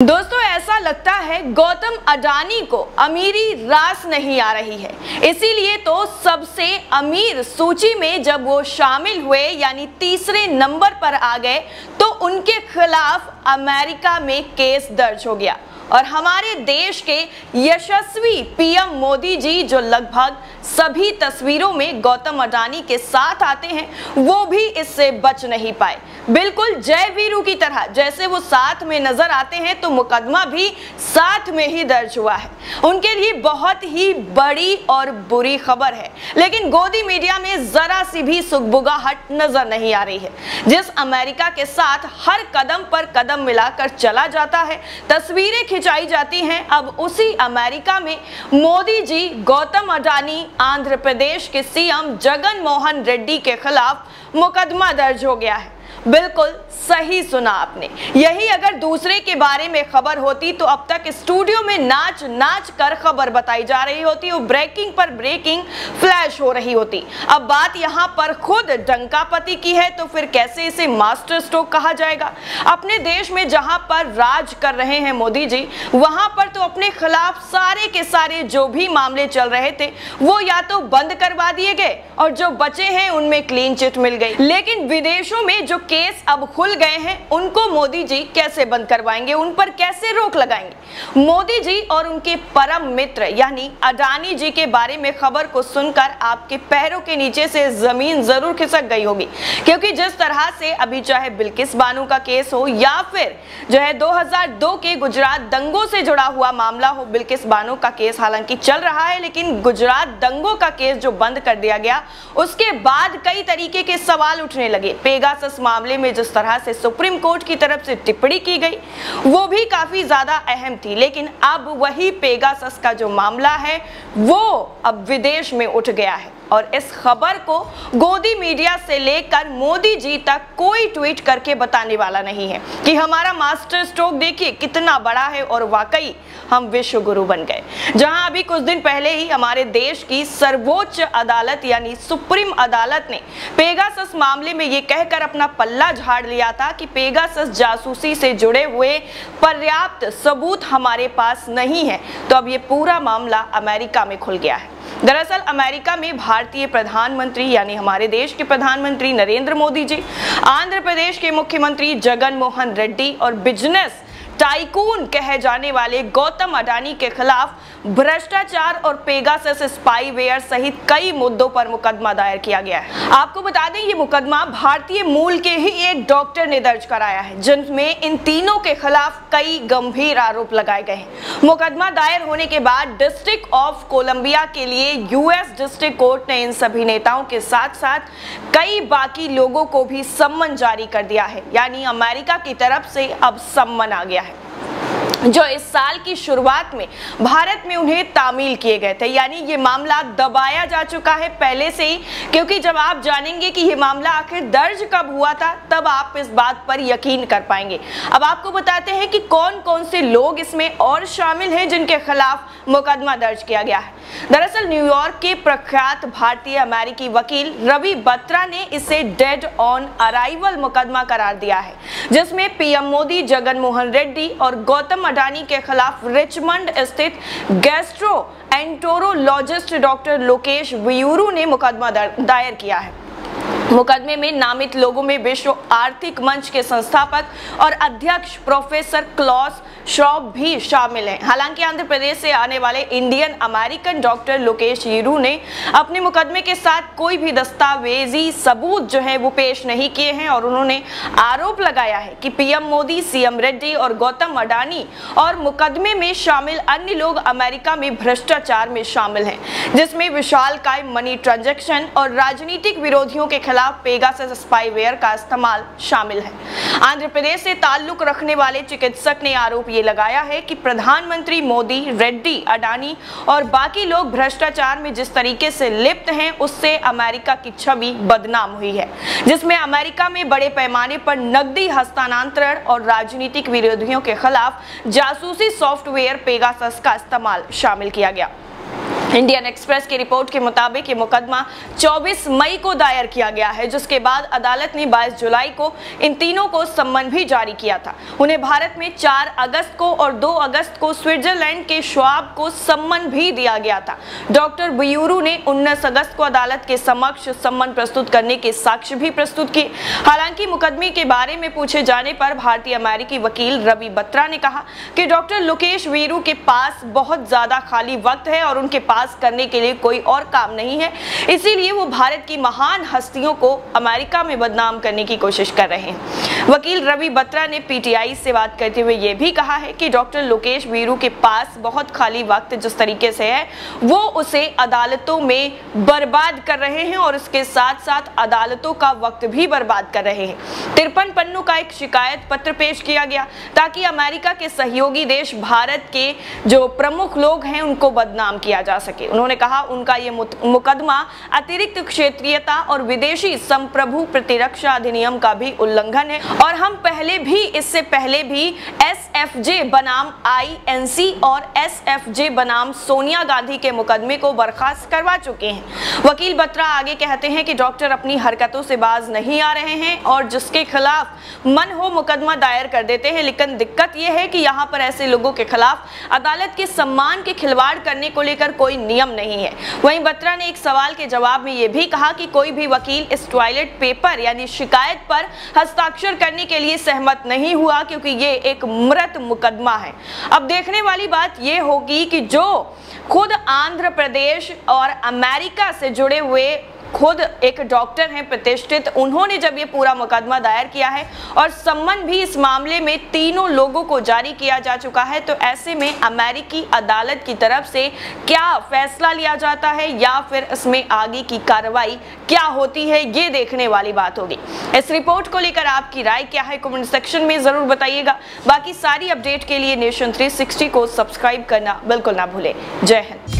दोस्तों, ऐसा लगता है गौतम अडानी को अमीरी रास नहीं आ रही है। इसीलिए तो सबसे अमीर सूची में जब वो शामिल हुए, यानी तीसरे नंबर पर आ गए तो उनके खिलाफ अमेरिका में केस दर्ज हो गया। और हमारे देश के यशस्वी पीएम मोदी जी जो लगभग सभी तस्वीरों में गौतम अडानी के साथ आते हैं, वो भी इससे बच नहीं पाए। बिल्कुल जय वीरू की तरह, जैसे वो साथ में नज़र आते हैं तो मुकदमा भी साथ में ही दर्ज हुआ है। उनके लिए बहुत ही बड़ी और बुरी खबर है। लेकिन गोदी मीडिया में जरा सी भी सुखबुगाहट नज़र नहीं आ रही है। जिस अमेरिका के साथ हर कदम पर कदम मिलाकर चला जाता है, तस्वीरें खिंचाई जाती हैं, अब उसी अमेरिका में मोदी जी, गौतम अडानी, आंध्र प्रदेश के सीएम जगन मोहन रेड्डी के खिलाफ मुकदमा दर्ज हो गया है। बिल्कुल सही सुना आपने। यही अगर दूसरे के बारे में खबर होती तो अब तक स्टूडियो में नाच नाच कर खबर बताई जा रही होती और ब्रेकिंग पर ब्रेकिंग फ्लैश हो रही होती। अब बात यहाँ पर खुद डंकापति की है तो फिर कैसे इसे मास्टर स्ट्रोक कहा जाएगा? अपने देश में जहाँ पर राज कर रहे हैं मोदी जी, वहाँ पर तो अपने खिलाफ सारे के सारे जो भी मामले चल रहे थे, वो या तो बंद करवा दिए गए और जो बचे हैं उनमें क्लीन चिट मिल गई। लेकिन विदेशों में जो केस अब खुल गए हैं, उनको मोदी जी कैसे बंद करवाएँगे, उन पर कैसे रोक लगाएँगे? मोदी जी और उनके परम मित्र, यानी अडानी जी के बारे में खबर को सुनकर आपके पैरों के नीचे से ज़मीन ज़रूर खिसक गई होगी। क्योंकि जिस तरह से अभी चाहे बिल्किस बानू का केस हो, या फिर जो है 2002 के गुजरात दंगों से जुड़ा हुआ मामला हो, बिल्किस बानू का केस हालाँकि चल रहा है, लेकिन गुजरात दंगों का केस जो बंद कर दिया गया, उसके बाद कई तरीके के सवाल उठने लगे। मामले में जिस तरह से सुप्रीम कोर्ट की तरफ़ से टिप्पणी की गई, वो भी काफ़ी ज़्यादा अहम थी। लेकिन अब वही पेगासस का जो मामला है, वो अब विदेश में उठ गया है। और इस खबर को गोदी मीडिया से लेकर मोदी जी तक कोई ट्वीट करके बताने वाला नहीं है कि हमारा मास्टर स्ट्रोक देखिए कितना बड़ा है और वाकई हम विश्व गुरु बन गए। जहाँ अभी कुछ दिन पहले ही हमारे देश की सर्वोच्च अदालत यानी सुप्रीम अदालत ने पेगासस मामले में ये कहकर अपना पल्ला झाड़ लिया था कि पेगासस जासूसी से जुड़े हुए पर्याप्त सबूत हमारे पास नहीं है। तो अब ये पूरा मामला अमेरिका में खुल गया है। दरअसल अमेरिका में भारतीय प्रधानमंत्री यानी हमारे देश के प्रधानमंत्री नरेंद्र मोदी जी, आंध्र प्रदेश के मुख्यमंत्री जगन मोहन रेड्डी और बिज़नेस टाइकून कहे जाने वाले गौतम अडानी के खिलाफ भ्रष्टाचार और पेगासस स्पाईवेयर सहित कई मुद्दों पर मुकदमा दायर किया गया है। आपको बता दें, ये मुकदमा भारतीय मूल के ही एक डॉक्टर ने दर्ज कराया है, जिनमें इन तीनों के खिलाफ कई गंभीर आरोप लगाए गए हैं। मुकदमा दायर होने के बाद डिस्ट्रिक्ट ऑफ़ कोलंबिया के लिए यूएस डिस्ट्रिक्ट कोर्ट ने इन सभी नेताओं के साथ साथ कई बाकी लोगों को भी सम्मन जारी कर दिया है। यानी अमेरिका की तरफ़ से अब सम्मन आ गया है। जो इस साल की शुरुआत में भारत में उन्हें तामील किए गए थे। यानी ये मामला दबाया जा चुका है पहले से ही, क्योंकि जब आप जानेंगे कि ये मामला आखिर दर्ज कब हुआ था, तब आप इस बात पर यकीन कर पाएँगे। अब आपको बताते हैं कि कौन कौन से लोग इसमें और शामिल हैं जिनके खिलाफ मुकदमा दर्ज किया गया है। दरअसल न्यूयॉर्क के प्रख्यात भारतीय अमेरिकी वकील रवि बत्रा ने इसे डेड ऑन अराइवल मुकदमा करार दिया है। जिसमें पीएम मोदी जगन मोहन रेड्डी और गौतम अडानी के खिलाफ रिचमंड स्थित gastroenterologist doctor Lokesh Vuyyuru ने मुकदमा दायर किया है। मुकदमे में नामित लोगों में विश्व आर्थिक मंच के संस्थापक और अध्यक्ष प्रोफेसर क्लॉस श्रॉप भी शामिल हैं। हालाँकि आंध्र प्रदेश से आने वाले Indian American doctor Lokesh Vuyyuru ने अपने मुकदमे के साथ कोई भी दस्तावेजी सबूत जो है वो पेश नहीं किए हैं और उन्होंने आरोप लगाया है कि पीएम मोदी, सीएम रेड्डी और गौतम अडानी और मुकदमे में शामिल अन्य लोग अमेरिका में भ्रष्टाचार में शामिल हैं, जिसमें विशाल काय मनी ट्रांजेक्शन और राजनीतिक विरोधियों के खिलाफ खिलाफ पेगासस स्पाईवेयर का इस्तेमाल शामिल है। आंध्र प्रदेश से ताल्लुक रखने वाले चिकित्सक ने आरोप ये लगाया है कि प्रधानमंत्री मोदी, रेड्डी, अडानी और बाकी लोग भ्रष्टाचार में जिस तरीके से लिप्त हैं, उससे अमेरिका की छवि बदनाम हुई है। जिसमें अमेरिका में बड़े पैमाने पर नकदी हस्तांतरण और राजनीतिक विरोधियों के खिलाफ जासूसी सॉफ्टवेयर पेगासस का इस्तेमाल शामिल किया गया। इंडियन एक्सप्रेस की रिपोर्ट के मुताबिक ये मुकदमा 24 मई को दायर किया गया है, जिसके बाद अदालत ने 22 जुलाई को इन तीनों को सम्मन भी जारी किया था। उन्हें भारत में 4 अगस्त को और 2 अगस्त को स्विट्जरलैंड के श्वाब को सम्मन भी दिया गया था। डॉक्टर बयूरू ने 19 अगस्त को अदालत के समक्ष सम्मन प्रस्तुत करने के साक्ष्य भी प्रस्तुत किए। हालाँकि मुकदमे के बारे में पूछे जाने पर भारतीय अमेरिकी वकील रवि बत्रा ने कहा कि डॉक्टर लोकेश वीरू के पास बहुत ज़्यादा खाली वक्त है और उनके पास पास करने के लिए कोई और काम नहीं है। इसीलिए वो भारत की महान हस्तियों को अमेरिका में बदनाम करने की कोशिश कर रहे हैं। वकील रवि बत्रा ने पीटीआई से बात करते हुए ये भी कहा है कि डॉक्टर लोकेश वीरू के पास बहुत खाली वक्त जिस तरीके से है, वो उसे अदालतों में बर्बाद कर रहे हैं और इसके साथ साथ अदालतों का वक्त भी बर्बाद कर रहे हैं। तिरपन पन्नों का एक शिकायत पत्र पेश किया गया, ताकि अमेरिका के सहयोगी देश भारत के जो प्रमुख लोग हैं, उनको बदनाम किया जा सके। उन्होंने कहा, उनका ये मुकदमा अतिरिक्त क्षेत्रीयता और विदेशी संप्रभु प्रतिरक्षा अधिनियम का भी उल्लंघन है और हम पहले भी, इससे पहले भी एस एफ़ जे बनाम आई एन सी और एस एफ़ जे बनाम सोनिया गांधी के मुकदमे को बर्खास्त करवा चुके हैं। वकील बत्रा आगे कहते हैं कि डॉक्टर अपनी हरकतों से बाज नहीं आ रहे हैं और जिसके खिलाफ मन हो मुकदमा दायर कर देते हैं, लेकिन दिक्कत यह है कि यहाँ पर ऐसे लोगों के खिलाफ अदालत के सम्मान के खिलवाड़ करने को लेकर कोई नियम नहीं है। वहीं बत्रा ने एक सवाल के जवाब में यह भी कहा कि कोई भी वकील इस टॉयलेट पेपर यानी शिकायत पर हस्ताक्षर करने के लिए सहमत नहीं हुआ क्योंकि ये एक मृत मुकदमा है। अब देखने वाली बात ये होगी कि जो खुद आंध्र प्रदेश और अमेरिका से जुड़े हुए खुद एक डॉक्टर हैं प्रतिष्ठित, उन्होंने जब ये पूरा मुकदमा दायर किया है और सम्मन भी इस मामले में तीनों लोगों को जारी किया जा चुका है तो ऐसे में अमेरिकी अदालत की तरफ़ से क्या फैसला लिया जाता है या फिर इसमें आगे की कार्रवाई क्या होती है, ये देखने वाली बात होगी। इस रिपोर्ट को लेकर आपकी राय क्या है, कमेंट सेक्शन में ज़रूर बताइएगा। बाकी सारी अपडेट के लिए नेशन थ्री को सब्सक्राइब करना बिल्कुल ना भूले। जय हिंद।